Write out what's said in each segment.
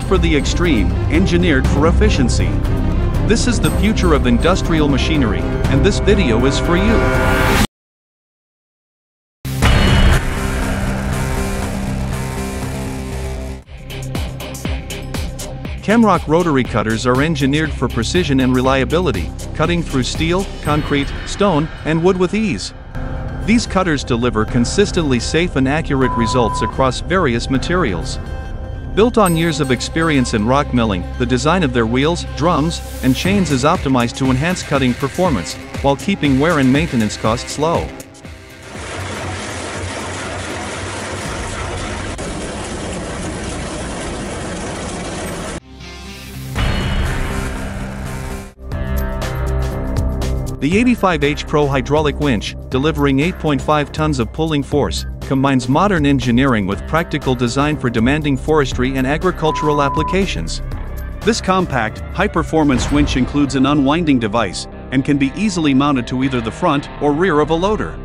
Built for the extreme, engineered for efficiency. This is the future of industrial machinery, and this video is for you. Kemrock rotary cutters are engineered for precision and reliability, cutting through steel, concrete, stone, and wood with ease. These cutters deliver consistently safe and accurate results across various materials. Built on years of experience in rock milling, the design of their wheels, drums, and chains is optimized to enhance cutting performance, while keeping wear and maintenance costs low. The 85H Pro hydraulic winch, delivering 8.5 tons of pulling force, combines modern engineering with practical design for demanding forestry and agricultural applications. This compact, high-performance winch includes an unwinding device and can be easily mounted to either the front or rear of a loader.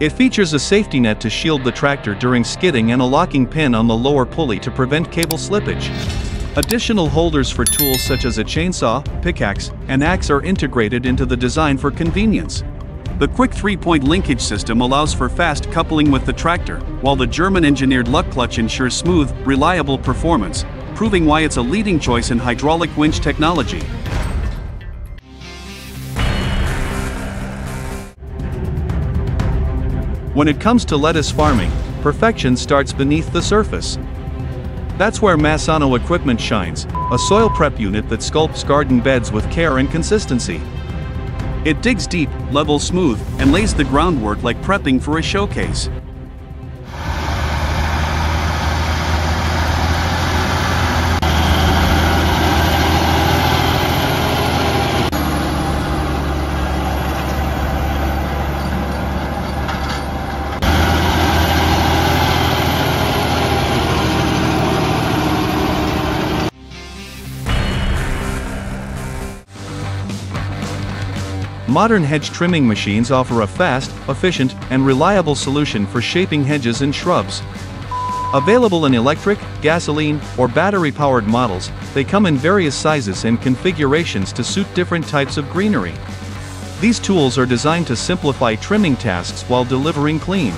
It features a safety net to shield the tractor during skidding and a locking pin on the lower pulley to prevent cable slippage. Additional holders for tools such as a chainsaw, pickaxe, and axe are integrated into the design for convenience. The quick three-point linkage system allows for fast coupling with the tractor, while the German-engineered luck clutch ensures smooth, reliable performance, proving why it's a leading choice in hydraulic winch technology. When it comes to lettuce farming, perfection starts beneath the surface. That's where Massano equipment shines, a soil prep unit that sculpts garden beds with care and consistency. It digs deep, levels smooth, and lays the groundwork like prepping for a showcase. Modern hedge trimming machines offer a fast, efficient, and reliable solution for shaping hedges and shrubs. Available in electric, gasoline, or battery-powered models, they come in various sizes and configurations to suit different types of greenery. These tools are designed to simplify trimming tasks while delivering clean,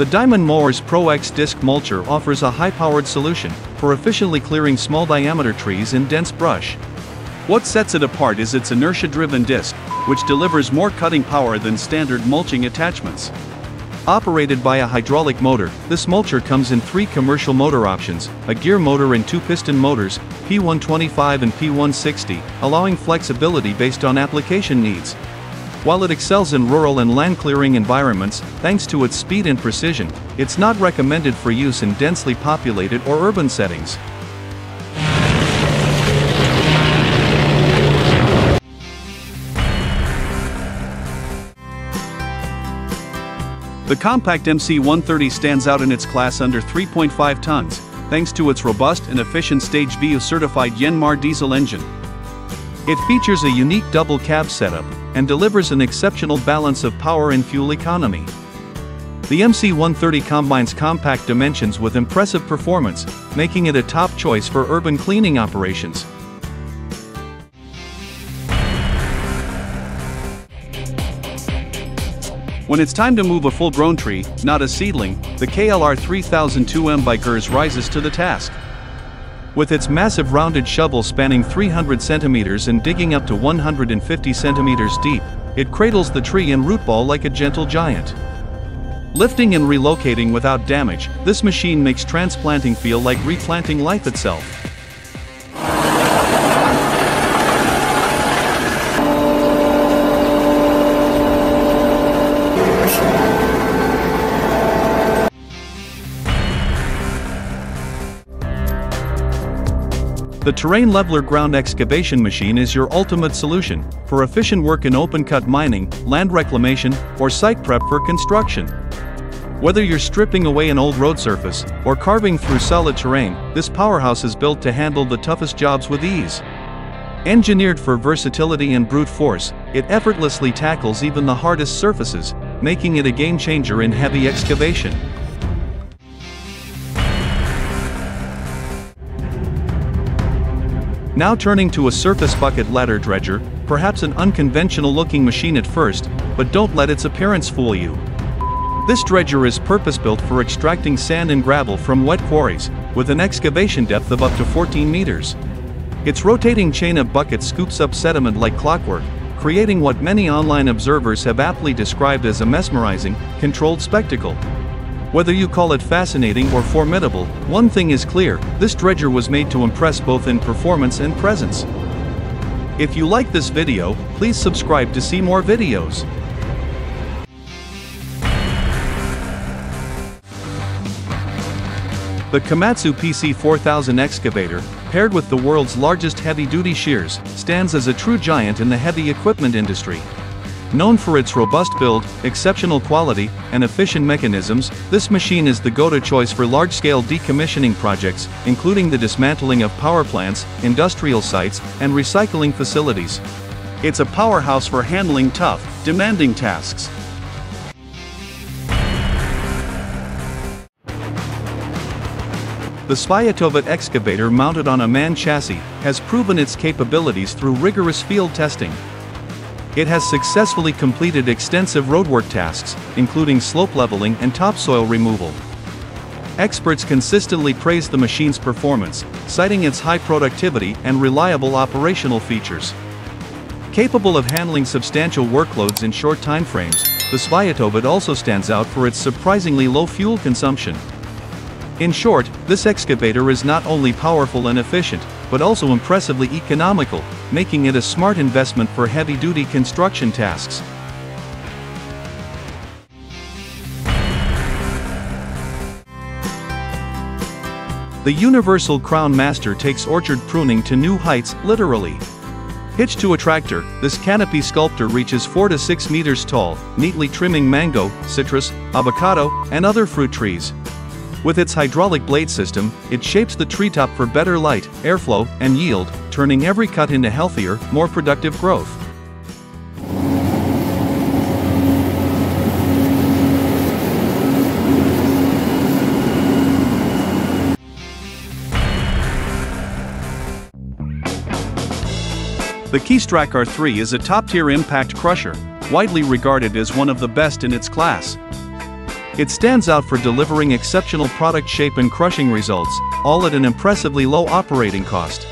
The Diamond Mowers Pro X Disc Mulcher offers a high-powered solution for efficiently clearing small-diameter trees in dense brush. What sets it apart is its inertia-driven disc, which delivers more cutting power than standard mulching attachments. Operated by a hydraulic motor, this mulcher comes in three commercial motor options, a gear motor and two piston motors, P125 and P160, allowing flexibility based on application needs. While it excels in rural and land clearing environments, thanks to its speed and precision, it's not recommended for use in densely populated or urban settings. The compact MC130 stands out in its class under 3.5 tons, thanks to its robust and efficient Stage VU certified Yanmar diesel engine. It features a unique double cab setup, and delivers an exceptional balance of power and fuel economy. The MC130 combines compact dimensions with impressive performance, making it a top choice for urban cleaning operations. When it's time to move a full-grown tree, not a seedling, the KLR 3002M by Geurs rises to the task. With its massive rounded shovel spanning 300 centimeters and digging up to 150 centimeters deep, it cradles the tree and root ball like a gentle giant. Lifting and relocating without damage, this machine makes transplanting feel like replanting life itself. The Terrain Leveler ground excavation machine is your ultimate solution for efficient work in open cut mining, land reclamation, or site prep for construction. Whether you're stripping away an old road surface or carving through solid terrain, this powerhouse is built to handle the toughest jobs with ease. Engineered for versatility and brute force, it effortlessly tackles even the hardest surfaces, making it a game changer in heavy excavation. Now turning to a surface bucket ladder dredger, perhaps an unconventional looking machine at first, but don't let its appearance fool you. This dredger is purpose-built for extracting sand and gravel from wet quarries, with an excavation depth of up to 14 meters. Its rotating chain of buckets scoops up sediment like clockwork, creating what many online observers have aptly described as a mesmerizing, controlled spectacle. Whether you call it fascinating or formidable, one thing is clear, this dredger was made to impress both in performance and presence. If you like this video, please subscribe to see more videos. The Komatsu PC4000 excavator, paired with the world's largest heavy-duty shears, stands as a true giant in the heavy equipment industry. Known for its robust build, exceptional quality, and efficient mechanisms, this machine is the go-to choice for large-scale decommissioning projects, including the dismantling of power plants, industrial sites, and recycling facilities. It's a powerhouse for handling tough, demanding tasks. The Svyatovat excavator mounted on a MAN chassis has proven its capabilities through rigorous field testing, it has successfully completed extensive roadwork tasks, including slope leveling and topsoil removal. Experts consistently praise the machine's performance, citing its high productivity and reliable operational features. Capable of handling substantial workloads in short timeframes, the Svyatovat also stands out for its surprisingly low fuel consumption. In short, this excavator is not only powerful and efficient, but also impressively economical, making it a smart investment for heavy-duty construction tasks. The Universal Crown Master takes orchard pruning to new heights, literally. Hitched to a tractor, this canopy sculptor reaches 4 to 6 meters tall, neatly trimming mango, citrus, avocado, and other fruit trees. With its hydraulic blade system, it shapes the treetop for better light, airflow, and yield, turning every cut into healthier, more productive growth. The Keestrack R3 is a top-tier impact crusher, widely regarded as one of the best in its class. It stands out for delivering exceptional product shape and crushing results, all at an impressively low operating cost.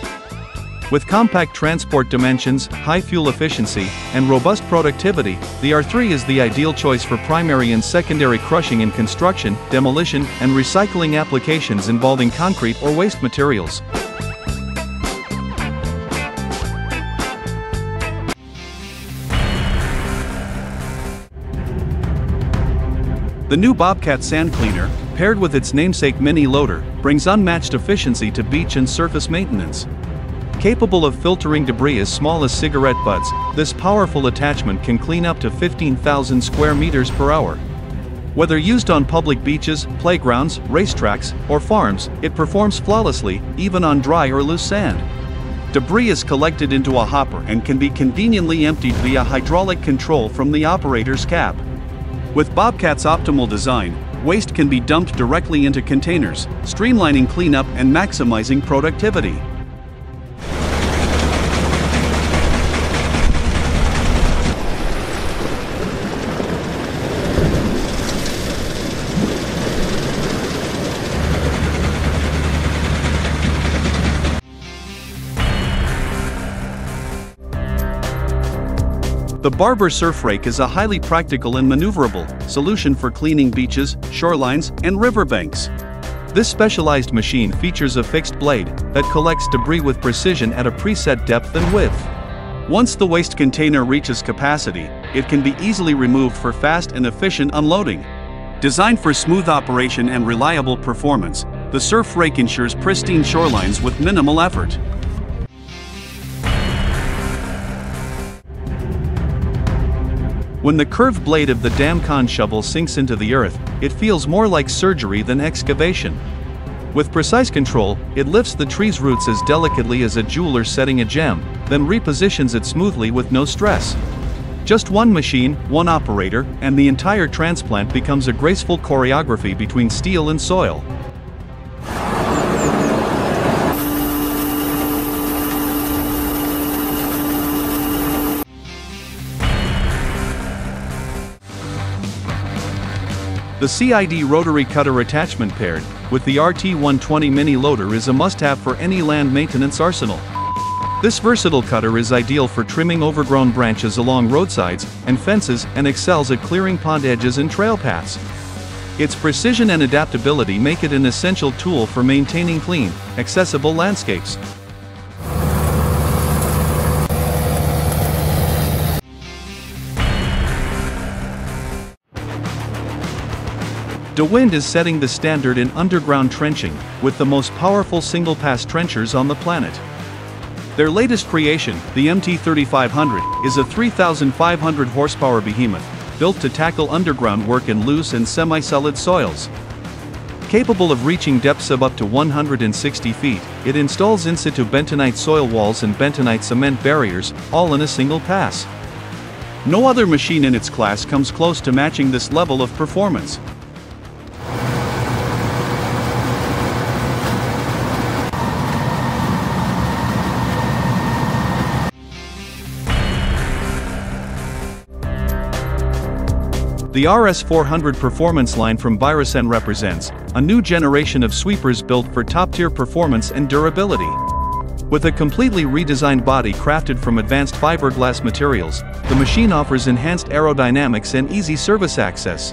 With compact transport dimensions, high fuel efficiency, and robust productivity, the R3 is the ideal choice for primary and secondary crushing in construction, demolition, and recycling applications involving concrete or waste materials. The new Bobcat sand cleaner, paired with its namesake mini loader, brings unmatched efficiency to beach and surface maintenance. Capable of filtering debris as small as cigarette butts, this powerful attachment can clean up to 15,000 square meters per hour. Whether used on public beaches, playgrounds, racetracks, or farms, it performs flawlessly, even on dry or loose sand. Debris is collected into a hopper and can be conveniently emptied via hydraulic control from the operator's cab. With Bobcat's optimal design, waste can be dumped directly into containers, streamlining cleanup and maximizing productivity. The Barber Surf Rake is a highly practical and maneuverable solution for cleaning beaches, shorelines, and riverbanks. This specialized machine features a fixed blade that collects debris with precision at a preset depth and width. Once the waste container reaches capacity, it can be easily removed for fast and efficient unloading. Designed for smooth operation and reliable performance, the Surf Rake ensures pristine shorelines with minimal effort. When the curved blade of the Damcon shovel sinks into the earth, it feels more like surgery than excavation. With precise control, it lifts the tree's roots as delicately as a jeweler setting a gem, then repositions it smoothly with no stress. Just one machine, one operator, and the entire transplant becomes a graceful choreography between steel and soil. The CID rotary cutter attachment paired with the RT120 mini loader is a must-have for any land maintenance arsenal. This versatile cutter is ideal for trimming overgrown branches along roadsides and fences and excels at clearing pond edges and trail paths. Its precision and adaptability make it an essential tool for maintaining clean, accessible landscapes. DeWind is setting the standard in underground trenching, with the most powerful single-pass trenchers on the planet. Their latest creation, the MT3500, is a 3,500 horsepower behemoth, built to tackle underground work in loose and semi-solid soils. Capable of reaching depths of up to 160 feet, it installs in situ bentonite soil walls and bentonite cement barriers, all in a single pass. No other machine in its class comes close to matching this level of performance. The RS400 performance line from Byrocen represents a new generation of sweepers built for top-tier performance and durability. With a completely redesigned body crafted from advanced fiberglass materials, the machine offers enhanced aerodynamics and easy service access.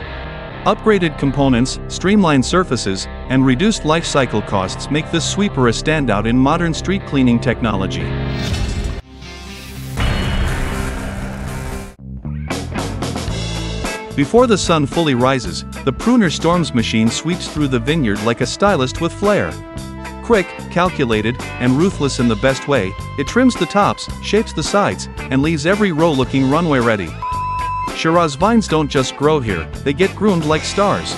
Upgraded components, streamlined surfaces, and reduced life cycle costs make this sweeper a standout in modern street cleaning technology. Before the sun fully rises, the pruner storms machine sweeps through the vineyard like a stylist with flair. Quick, calculated, and ruthless in the best way, it trims the tops, shapes the sides, and leaves every row looking runway ready. Shiraz vines don't just grow here, they get groomed like stars.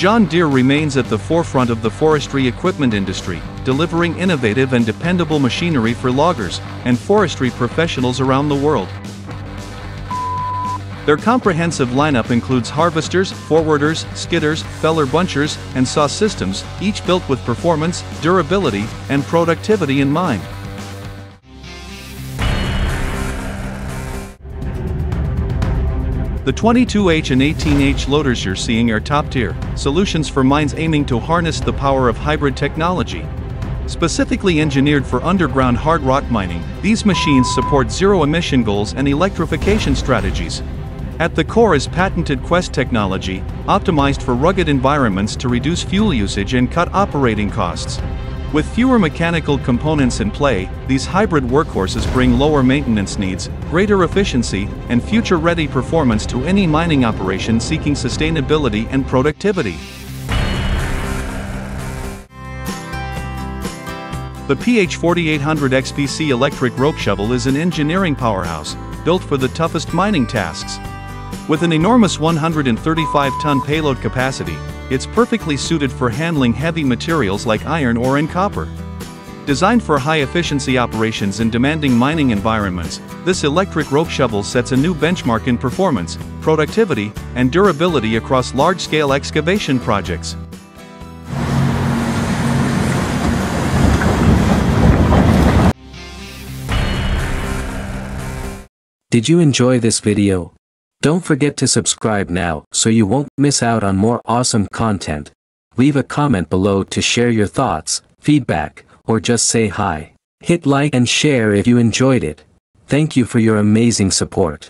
John Deere remains at the forefront of the forestry equipment industry, delivering innovative and dependable machinery for loggers and forestry professionals around the world. Their comprehensive lineup includes harvesters, forwarders, skidders, feller bunchers, and saw systems, each built with performance, durability, and productivity in mind. The 22H and 18H loaders you're seeing are top-tier solutions for mines aiming to harness the power of hybrid technology. Specifically engineered for underground hard rock mining, these machines support zero-emission goals and electrification strategies. At the core is patented Quest technology, optimized for rugged environments to reduce fuel usage and cut operating costs. With fewer mechanical components in play, these hybrid workhorses bring lower maintenance needs, greater efficiency, and future-ready performance to any mining operation seeking sustainability and productivity. The PH4800 XPC electric rope shovel is an engineering powerhouse, built for the toughest mining tasks. With an enormous 135-ton payload capacity, it's perfectly suited for handling heavy materials like iron ore and copper. Designed for high-efficiency operations in demanding mining environments, this electric rope shovel sets a new benchmark in performance, productivity, and durability across large-scale excavation projects. Did you enjoy this video? Don't forget to subscribe now so you won't miss out on more awesome content. Leave a comment below to share your thoughts, feedback, or just say hi. Hit like and share if you enjoyed it. Thank you for your amazing support.